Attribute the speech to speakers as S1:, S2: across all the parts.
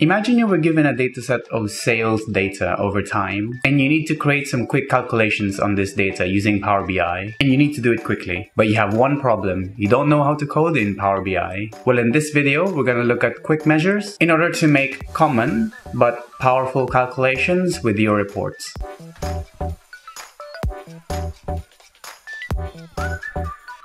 S1: Imagine you were given a dataset of sales data over time, and you need to create some quick calculations on this data using Power BI, and you need to do it quickly. But you have one problem, you don't know how to code in Power BI. Well, in this video, we're going to look at quick measures in order to make common but powerful calculations with your reports.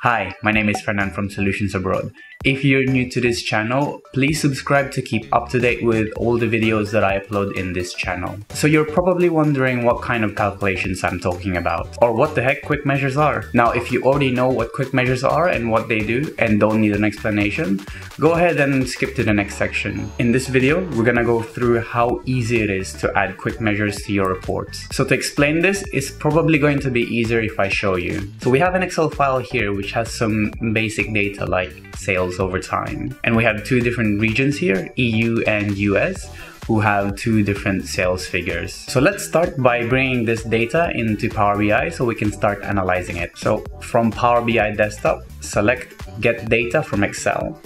S1: Hi, my name is Fernan from Solutions Abroad. If you're new to this channel, please subscribe to keep up to date with all the videos that I upload in this channel. So you're probably wondering what kind of calculations I'm talking about, or what the heck quick measures are. Now, if you already know what quick measures are and what they do and don't need an explanation, go ahead and skip to the next section. In this video, we're gonna go through how easy it is to add quick measures to your reports. So to explain this, it's probably going to be easier if I show you. So we have an Excel file here which has some basic data like sales sales over time. And we have two different regions here, EU and US, who have two different sales figures. So let's start by bringing this data into Power BI so we can start analyzing it. So from Power BI desktop, select get data from Excel.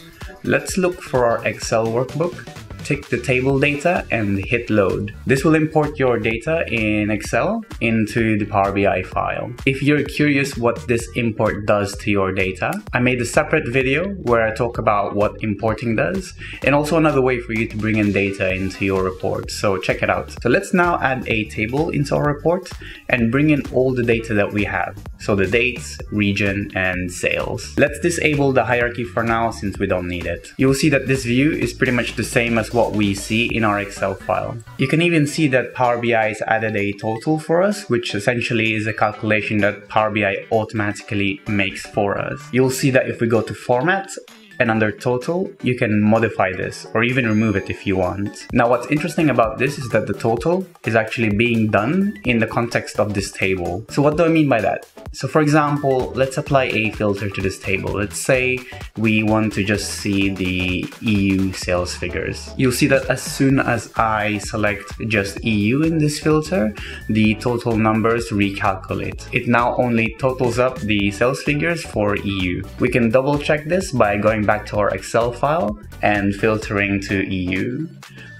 S1: Let's look for our Excel workbook tick the table data and hit load. This will import your data in Excel into the Power BI file. If you're curious what this import does to your data, I made a separate video where I talk about what importing does and also another way for you to bring in data into your report. So check it out. So let's now add a table into our report and bring in all the data that we have. So the dates, region, and sales. Let's disable the hierarchy for now since we don't need it. You'll see that this view is pretty much the same as what we see in our Excel file. You can even see that Power BI has added a total for us, which essentially is a calculation that Power BI automatically makes for us. You'll see that if we go to Format, and under total, you can modify this or even remove it if you want. Now what's interesting about this is that the total is actually being done in the context of this table. So what do I mean by that? So for example, let's apply a filter to this table. Let's say we want to just see the EU sales figures. You'll see that as soon as I select just EU in this filter, the total numbers recalculate. It now only totals up the sales figures for EU. We can double check this by going back to our Excel file and filtering to EU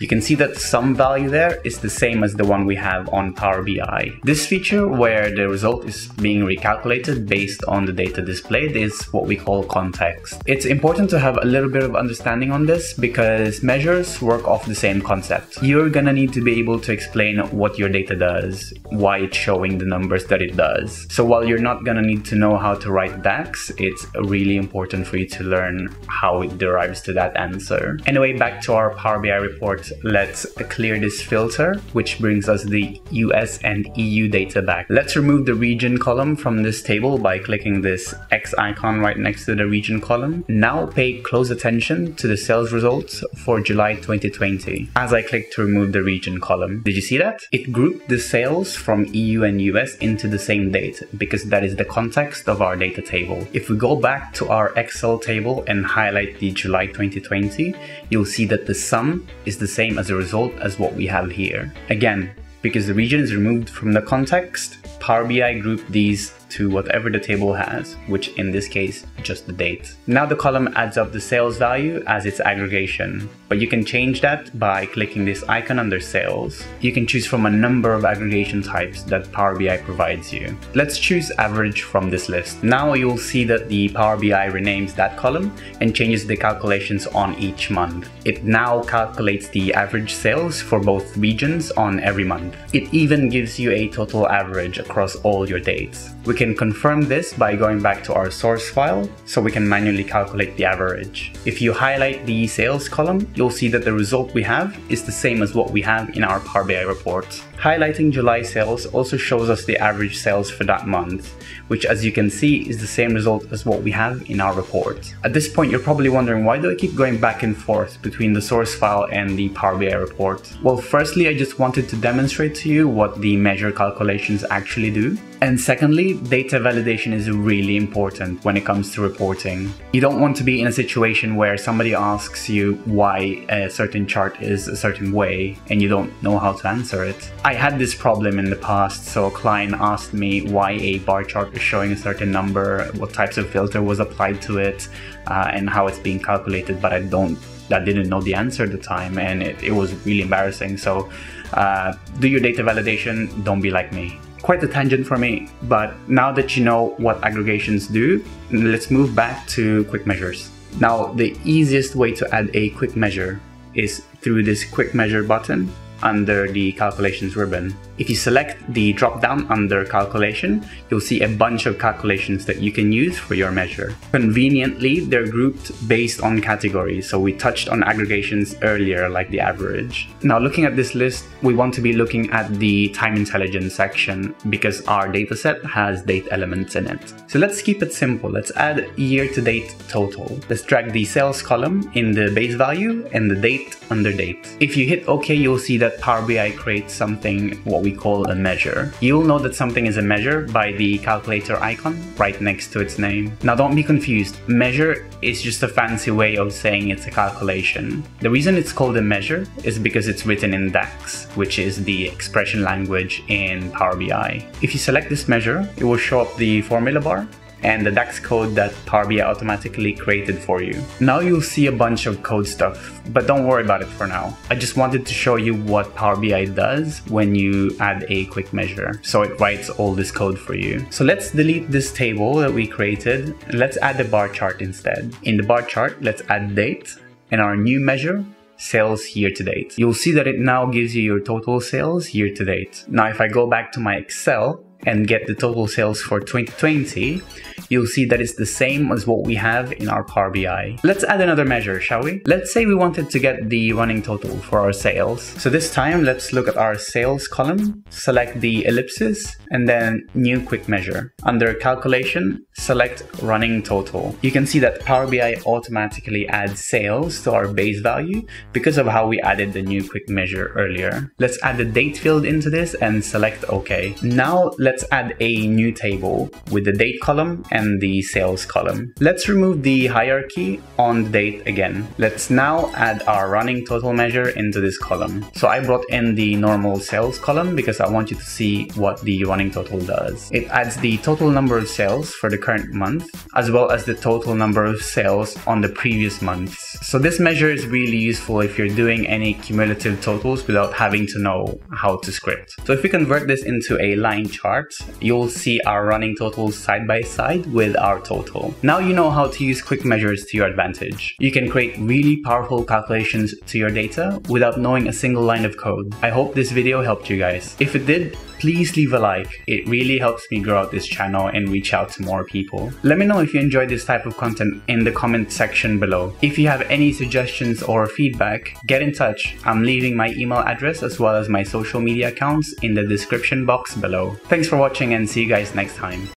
S1: you can see that some value there is the same as the one we have on Power BI. This feature where the result is being recalculated based on the data displayed is what we call context. It's important to have a little bit of understanding on this because measures work off the same concept. You're gonna need to be able to explain what your data does, why it's showing the numbers that it does. So while you're not gonna need to know how to write DAX, it's really important for you to learn how it derives to that answer. Anyway, back to our Power BI report let's clear this filter, which brings us the US and EU data back. Let's remove the region column from this table by clicking this X icon right next to the region column. Now pay close attention to the sales results for July 2020 as I click to remove the region column. Did you see that? It grouped the sales from EU and US into the same date because that is the context of our data table. If we go back to our Excel table and highlight the July 2020, you'll see that the sum is the same as a result as what we have here. Again, because the region is removed from the context, Power BI grouped these to whatever the table has, which in this case, just the date. Now the column adds up the sales value as its aggregation, but you can change that by clicking this icon under sales. You can choose from a number of aggregation types that Power BI provides you. Let's choose average from this list. Now you'll see that the Power BI renames that column and changes the calculations on each month. It now calculates the average sales for both regions on every month. It even gives you a total average across all your dates. We can confirm this by going back to our source file so we can manually calculate the average. If you highlight the sales column, you'll see that the result we have is the same as what we have in our Power BI report. Highlighting July sales also shows us the average sales for that month, which as you can see is the same result as what we have in our report. At this point you're probably wondering why do I keep going back and forth between the source file and the Power BI report? Well firstly I just wanted to demonstrate to you what the measure calculations actually do. And secondly, data validation is really important when it comes to reporting. You don't want to be in a situation where somebody asks you why a certain chart is a certain way and you don't know how to answer it. Had this problem in the past, so a client asked me why a bar chart is showing a certain number, what types of filter was applied to it, uh, and how it's being calculated, but I don't that didn't know the answer at the time and it, it was really embarrassing. So uh, do your data validation, don't be like me. Quite a tangent for me, but now that you know what aggregations do, let's move back to quick measures. Now, the easiest way to add a quick measure is through this quick measure button under the calculations ribbon. If you select the drop down under calculation, you'll see a bunch of calculations that you can use for your measure. Conveniently, they're grouped based on categories. So we touched on aggregations earlier, like the average. Now looking at this list, we want to be looking at the time intelligence section because our dataset has date elements in it. So let's keep it simple. Let's add year to date total. Let's drag the sales column in the base value and the date under date. If you hit OK, you'll see that Power BI creates something what we call a measure. You'll know that something is a measure by the calculator icon right next to its name. Now don't be confused, measure is just a fancy way of saying it's a calculation. The reason it's called a measure is because it's written in DAX, which is the expression language in Power BI. If you select this measure, it will show up the formula bar and the DAX code that Power BI automatically created for you. Now you'll see a bunch of code stuff, but don't worry about it for now. I just wanted to show you what Power BI does when you add a quick measure. So it writes all this code for you. So let's delete this table that we created. Let's add a bar chart instead. In the bar chart, let's add date and our new measure sales year to date. You'll see that it now gives you your total sales year to date. Now, if I go back to my Excel, and get the total sales for 2020, you'll see that it's the same as what we have in our Power BI. Let's add another measure, shall we? Let's say we wanted to get the running total for our sales. So this time, let's look at our sales column, select the ellipsis, and then new quick measure. Under calculation, select running total. You can see that Power BI automatically adds sales to our base value because of how we added the new quick measure earlier. Let's add the date field into this and select OK. Now let's add a new table with the date column and the sales column. Let's remove the hierarchy on the date again. Let's now add our running total measure into this column. So I brought in the normal sales column because I want you to see what the running total does. It adds the total number of sales for the current month as well as the total number of sales on the previous months. So this measure is really useful if you're doing any cumulative totals without having to know how to script. So if we convert this into a line chart, you'll see our running totals side by side with our total. Now you know how to use quick measures to your advantage. You can create really powerful calculations to your data without knowing a single line of code. I hope this video helped you guys. If it did, please leave a like. It really helps me grow out this channel and reach out to more people. Let me know if you enjoyed this type of content in the comment section below. If you have any suggestions or feedback, get in touch. I'm leaving my email address as well as my social media accounts in the description box below. Thanks for watching and see you guys next time.